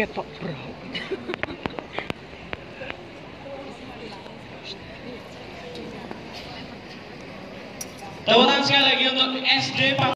ketok bro Tepuk tangan sekali lagi untuk SD Pak